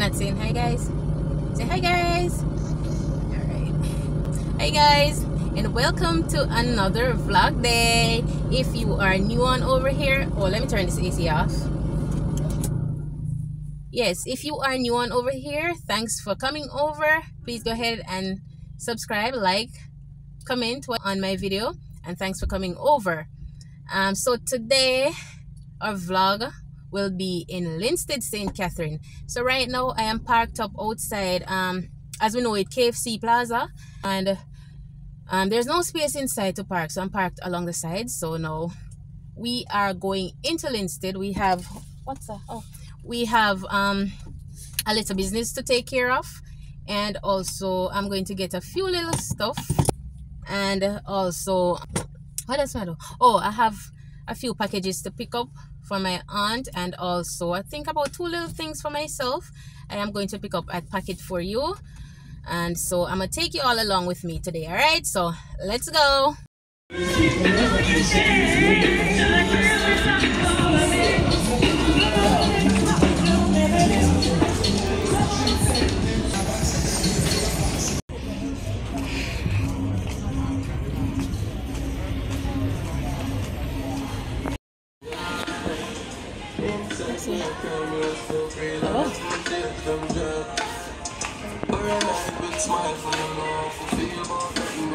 not saying hi, guys? Say hi, guys. All right. Hi, guys, and welcome to another vlog day. If you are new on over here, oh, let me turn this AC off. Yes, if you are new on over here, thanks for coming over. Please go ahead and subscribe, like, comment on my video, and thanks for coming over. Um, so today, our vlog will be in Linstead, St. Catherine. So right now I am parked up outside, um, as we know it, KFC Plaza. And um, there's no space inside to park. So I'm parked along the side. So now we are going into Linstead. We have, what's that? Oh, we have um, a little business to take care of. And also I'm going to get a few little stuff. And also, what else I? Oh, I have a few packages to pick up for my aunt and also I think about two little things for myself. I am going to pick up a packet for you. And so I'm gonna take you all along with me today all right so let's go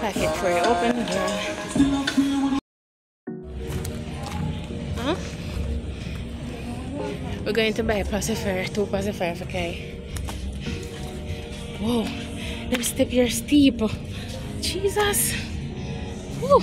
Packet for you open here. Huh? We're going to buy a pacifier, two pacifier for Kai. Whoa, them step here steep. Jesus. Woo.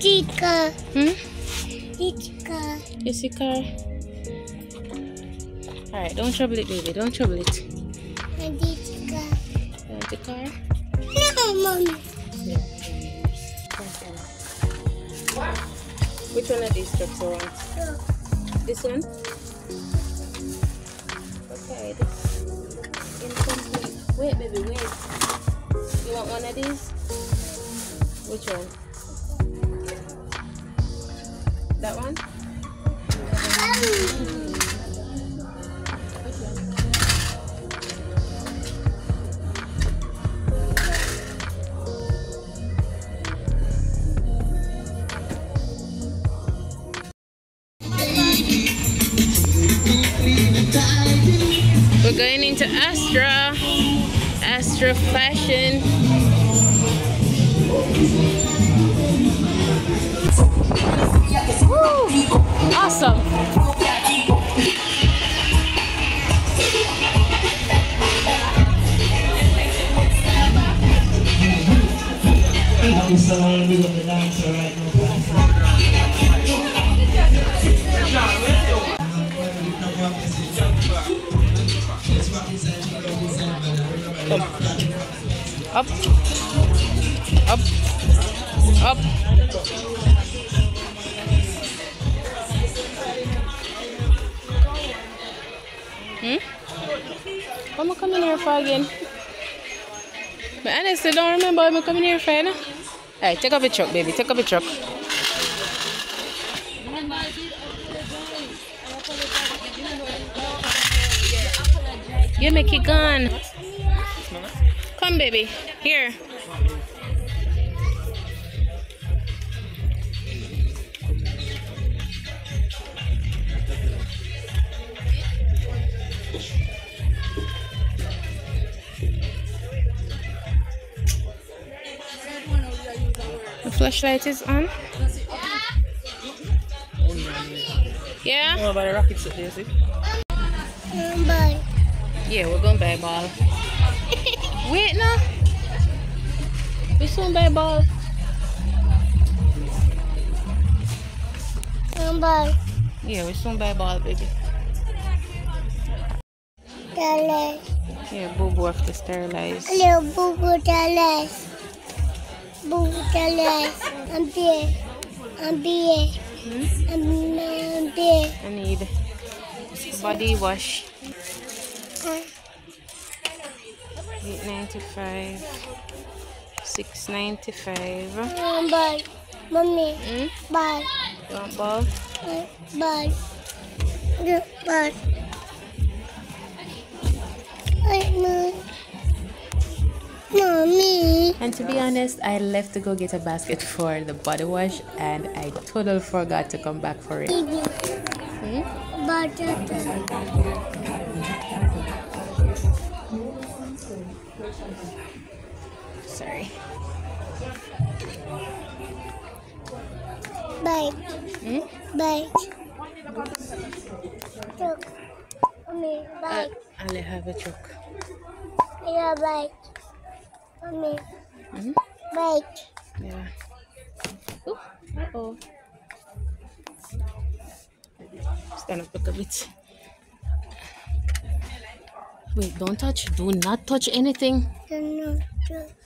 Jessica. Hmm? Jessica. Car? Alright, don't trouble it, baby. Don't trouble it. Jessica. You want the car? No, mommy. Which one of these trucks you want? This one? Okay, this incomplete. Wait, baby, wait. You want one of these? Which one? That one? We're going into Astra, Astra Fashion. Woo! Awesome. Up. Up. Up. Hmm? What am I coming here for again? But honestly, don't remember I'm coming here for, know? Alright, take up a truck, baby. Take up a truck. You make it gone. Come, baby. Here. Flashlight is on. Yeah? Oh, by the rockets up there, see? Bye. Yeah, we're going to buy a ball. Wait, no. We soon buy a ball. Bye. Yeah, we soon buy a ball, baby. Dallas. Yeah, boo boo have to sterilize. Hello, Boo Boo Dallas. Boo Boo Dallas. I'm here. I'm here. Hmm? I'm, I'm here. I need body wash. Uh, Eight ninety five. Six ninety five. Bye. Mommy, Hmm? ball, You want ball? uh, ball, ball. Wait, Mom. Mommy. And to be honest, I left to go get a basket for the body wash and I totally forgot to come back for it. Hmm? Sorry. Bite. Hmm? Bite. Look. Mommy, Uh, bite. I'll have a truck. Yeah, bite. Mommy, Mhm. bite. Yeah. Ooh, uh-oh. Stand up a bit. Wait, don't touch. Do not touch anything. Don't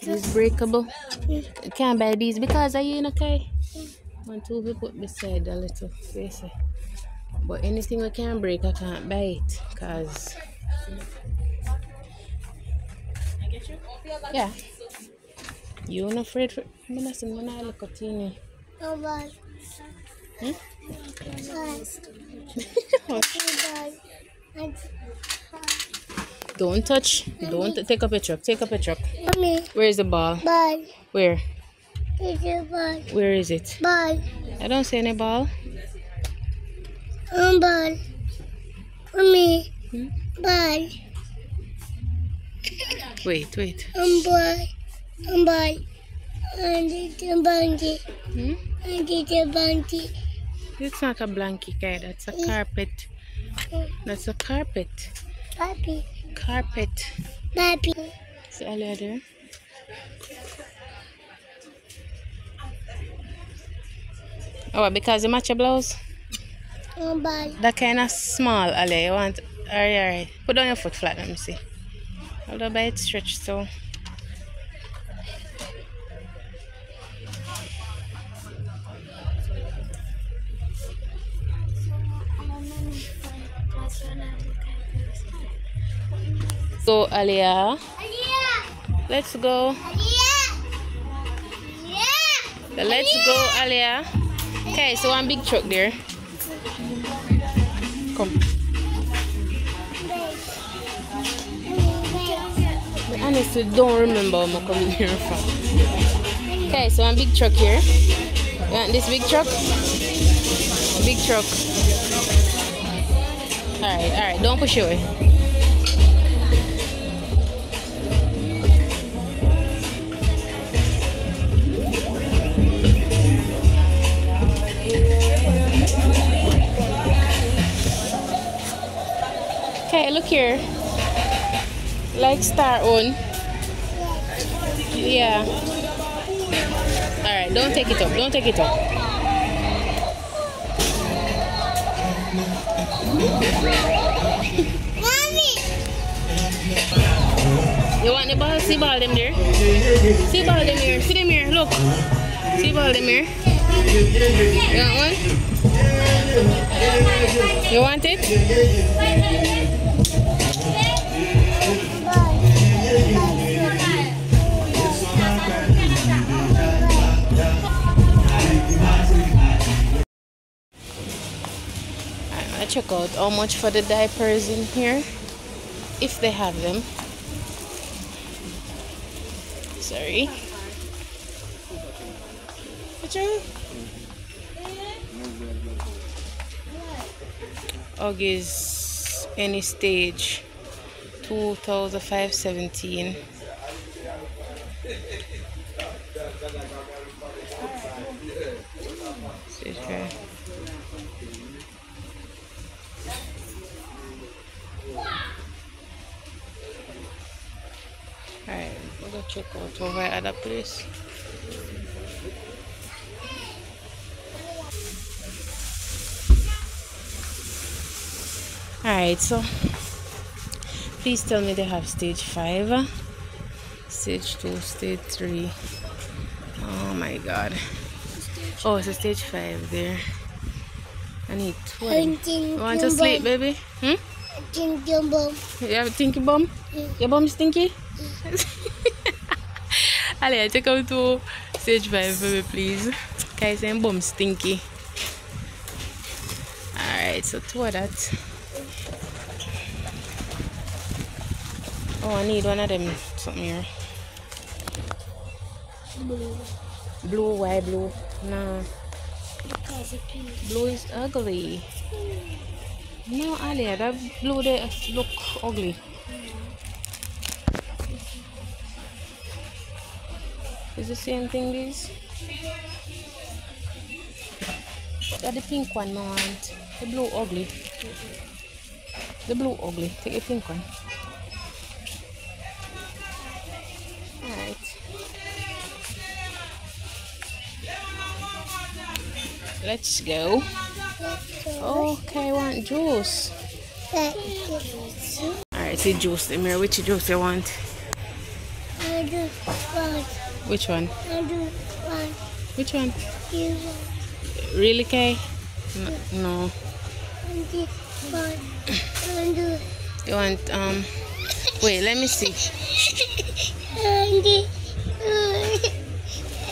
It's breakable. You can't buy these because I ain't okay. One, two, we put beside a little face. But anything we can break, I can't buy it. Because. Yeah. You are not afraid for. I'm not saying when I look at you. no bite. Hmm? Bite. Bite. And Don't touch. Don't take up a truck. Take up a truck. Mommy, Where is the ball? bite. Where? It's a bite. Where is it? Bite. I don't see any ball. Um, bite. Mommy, Hmm? bite. Wait, wait. Um, bite. Um, it's a blanket. Hmm? It's a blanket. It's not a blanket, guy. That's a carpet. That's a carpet. Papi. Carpet. Papi. See Alia there? Oh, because you match your blouse? Um. That kind of small, Alia. You want. Alright, alright. Put down your foot flat, let me see. Hold up by it stretched so. So, Alia, let's go. So let's go, Alia. Okay, so one big truck there. Come. Honestly don't remember I'm coming here from. Okay, so one big truck here. You want this big truck? Big truck. Alright, alright, don't push away. Okay, look here. Like star on. Yeah. Alright, don't take it up. Don't take it up. Mommy. You want the ball? See ball them there? See ball them here. See them here. Look. See ball them here. You want one? You want it? Alright, I check out how much for the diapers in here, if they have them. Sorry. Picture? August any stage 2517 Okay. Alright, check out over other place. Alright, so please tell me they have stage 5, stage 2, stage 3. Oh my god. Oh, it's a stage 5 there. I need 20. You want to sleep, baby? Hmm? Ding bum. You have a stinky bum? Your bum is stinky? Allez, take out to stage 5 for me, please. Guys, and bum stinky. Alright, so two of that. Oh, I need one of them something here. Blue. Blue, why blue? No. Blue is ugly. No, Alia, that blue there look ugly. Is the same thing, this? That the pink one, no, want. The blue ugly. The blue ugly. Take the pink one. Alright. Let's go. Okay, I want juice. Alright, see juice. Emir, which juice you want? I do one. Which one? One. Which one? You. Really, Kay? No. no. I do one. I do. You want, um, wait, let me see. I do.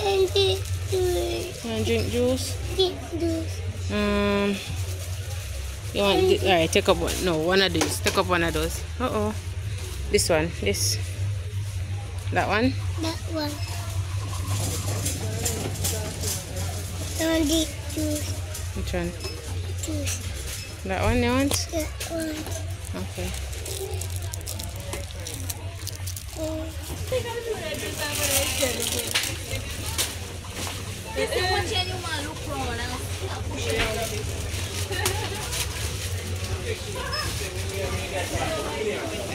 I do. You want drink juice? Do. Um, you want, alright, take up one. No, one of these. Take up one of those. Uh oh. This one. This. That one? That one. Do juice. Which one? Juice. That one you want? That one. Okay.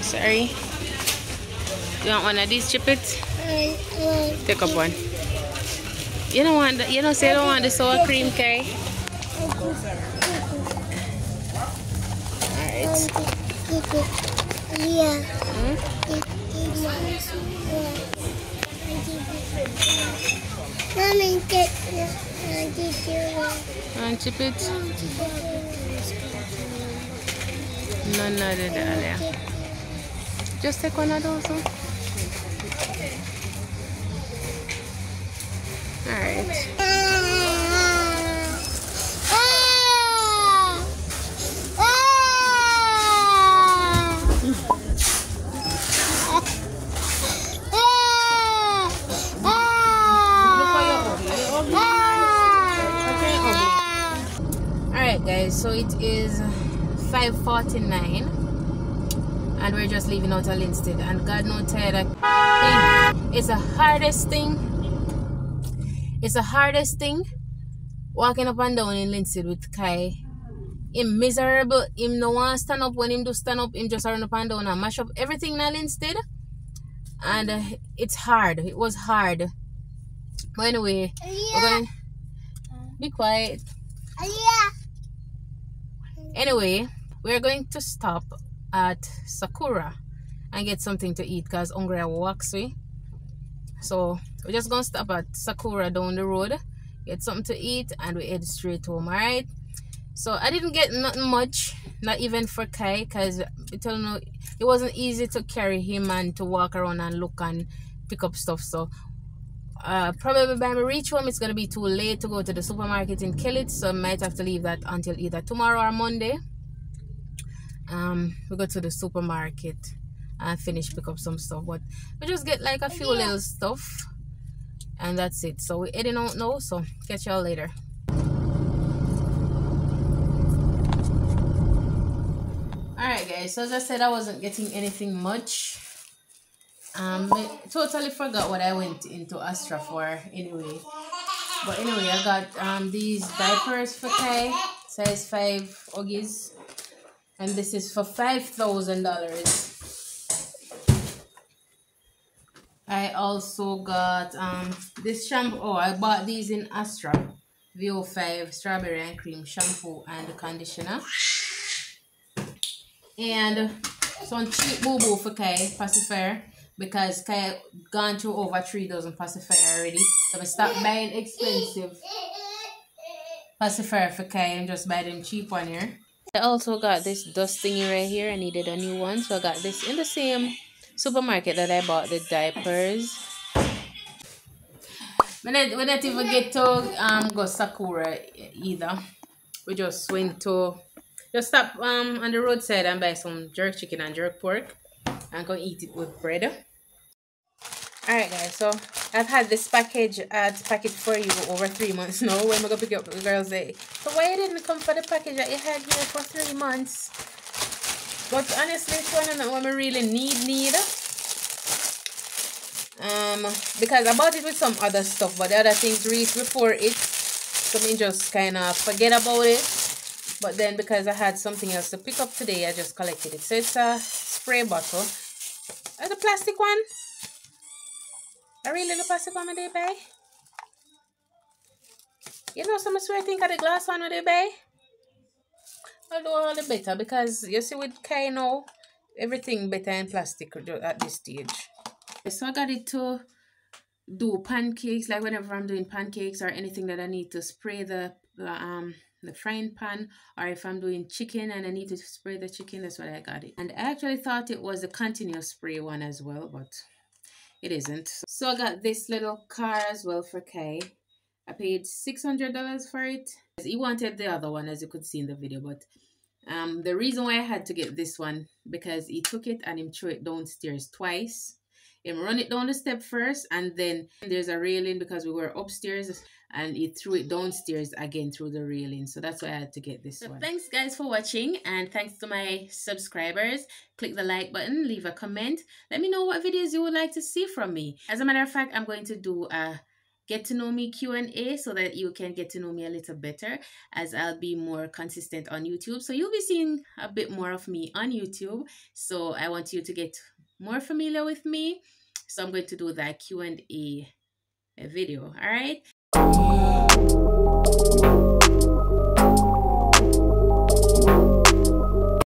Sorry. You want one of these chippets? Take up one. You don't want, the, you don't say you don't want the sour cream, Kay? Alright. Yeah. Hmm? Mommy, get I did you Want chippets? No, no, no, no. Just take one of those. huh? Alright. Alright guys, so it is 5.49 and we're just leaving out of Linstead and God knows tired. It's the hardest thing. It's the hardest thing walking up and down in Linstead with Kai. Him miserable, him no want stand up when him do stand up, him just run up and down and mash up everything in Linstead. And uh, it's hard. It was hard. But anyway, we're going be quiet. Anyway, we're going to stop at Sakura and get something to eat because hungry I walks we. So we're just gonna stop at Sakura down the road, get something to eat, and we head straight home. Alright. So I didn't get nothing much, not even for Kai, because you know it wasn't easy to carry him and to walk around and look and pick up stuff. So uh, probably by my reach home it's gonna be too late to go to the supermarket in Kellits, so I might have to leave that until either tomorrow or Monday. Um, we go to the supermarket and finish pick up some stuff, but we just get like a few little stuff, and that's it. So we're heading out now so catch y'all later. Alright guys. So as I said I wasn't getting anything much. Um I totally forgot what I went into Astra for anyway. But anyway I got um these diapers for Kai size 5 Oggies. And this is for $5,000 I also got um this shampoo. Oh, I bought these in Astra. VO5 strawberry and cream shampoo and conditioner. And some cheap boo boo for Kai pacifier because Kai gone through over three dozen pacifier already. So I stop buying expensive pacifier for Kai and just buy them cheap one here. I also got this dust thingy right here. I needed a new one, so I got this in the same supermarket that I bought the diapers. We not, we not even get to um go Sakura either. We just went to just stop um on the roadside and buy some jerk chicken and jerk pork and go eat it with bread. Alright guys, so I've had this package ads package for you over three months now. When I gonna pick up the girls say, so why you didn't come for the package that you had here for three months? But honestly it's one the one I really need need. Um because I bought it with some other stuff but the other things reached before it so me just kind of forget about it. But then because I had something else to pick up today I just collected it. So it's a spray bottle. It's a plastic one. A really little plastic one they buy you know some swear think of the glass one they buy I'll do all the better because you see with Kano everything better in plastic at this stage. So I got it to do pancakes like whenever I'm doing pancakes or anything that I need to spray the, the um the frying pan or if I'm doing chicken and I need to spray the chicken that's what I got it. And I actually thought it was a continuous spray one as well but it isn't. So I got this little car as well for Kai I paid $600 for it. He wanted the other one as you could see in the video but um the reason why I had to get this one because he took it and he threw it downstairs twice. Him run it down the step first and then there's a railing because we were upstairs and he threw it downstairs again through the railing. So that's why i had to get this so one. thanks guys for watching and thanks to my subscribers. Click the like button leave a comment. Let me know what videos you would like to see from me. As a matter of fact i'm going to do a get to know me q&a so that you can get to know me a little better as i'll be more consistent on youtube. So you'll be seeing a bit more of me on youtube. So i want you to get more familiar with me. So i'm going to do that q&a video all right